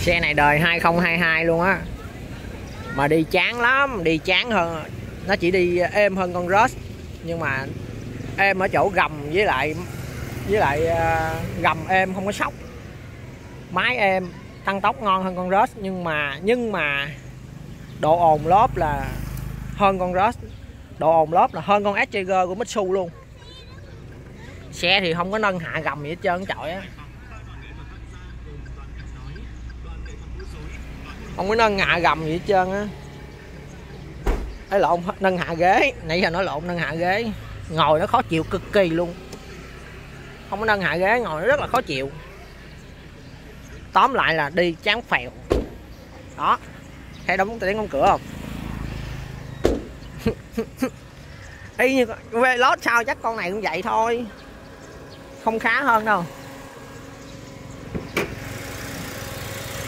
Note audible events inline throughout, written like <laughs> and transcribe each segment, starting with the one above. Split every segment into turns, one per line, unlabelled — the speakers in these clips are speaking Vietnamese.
xe này đời 2022 luôn á. Mà đi chán lắm, đi chán hơn. Nó chỉ đi êm hơn con Rush, nhưng mà êm ở chỗ gầm với lại với lại ờ, gầm êm không có sóc. Máy êm, tăng tốc ngon hơn con Rush, nhưng mà nhưng mà độ ồn lốp là hơn con Rush. Độ ồn lốp là hơn con SJG của Mitsu luôn. Xe thì không có nâng hạ gầm gì hết trơn, trời á không có nâng hạ gầm gì hết trơn á. Ấy lộn, nâng hạ ghế. Nãy giờ nói lộn, nâng hạ ghế. Ngồi nó khó chịu cực kỳ luôn. Không có nâng hạ ghế, ngồi nó rất là khó chịu. Tóm lại là đi chán phèo. Đó. Thấy đóng tiếng con cửa không? <laughs> Y như về lót sao chắc con này cũng vậy thôi. Không khá hơn đâu.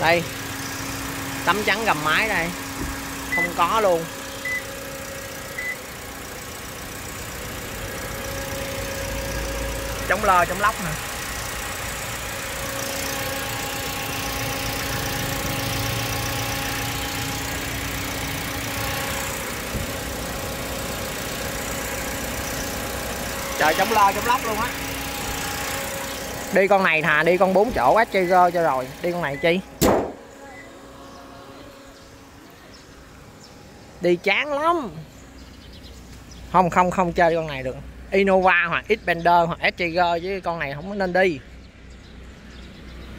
Đây tấm trắng gầm máy đây. Không có luôn. Chống lơ chống lóc nè. Trời, chống lơ chống lóc luôn á. Đi con này thà, đi con bốn chỗ SJG cho rồi. Đi con này chi? Đi chán lắm. Không không không chơi con này được. Innova hoặc Xpander hoặc SJG với con này không có nên đi.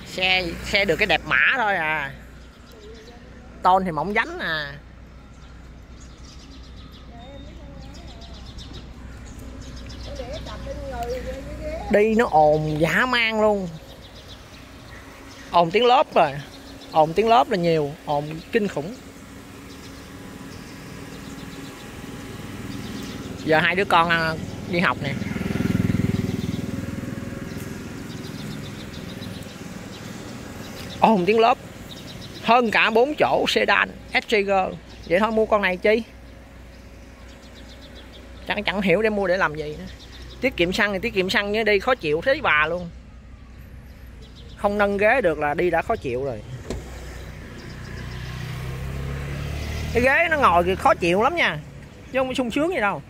Xe xe được cái đẹp mã thôi à. Tôn thì mỏng dánh à. Đi nó ồn dã man luôn. Ồn tiếng lốp rồi. Ồn tiếng lốp là nhiều, ồn kinh khủng. Giờ hai đứa con à, đi học nè. Ồn tiếng lớp. Hơn cả bốn chỗ sedan SJG vậy thôi, mua con này chi? Chẳng chẳng hiểu để mua để làm gì nữa. Tiết kiệm xăng thì tiết kiệm xăng nhớ đi, khó chịu thế bà luôn. Không nâng ghế được là đi đã khó chịu rồi. Cái ghế nó ngồi thì khó chịu lắm nha. Chứ không sung sướng gì đâu.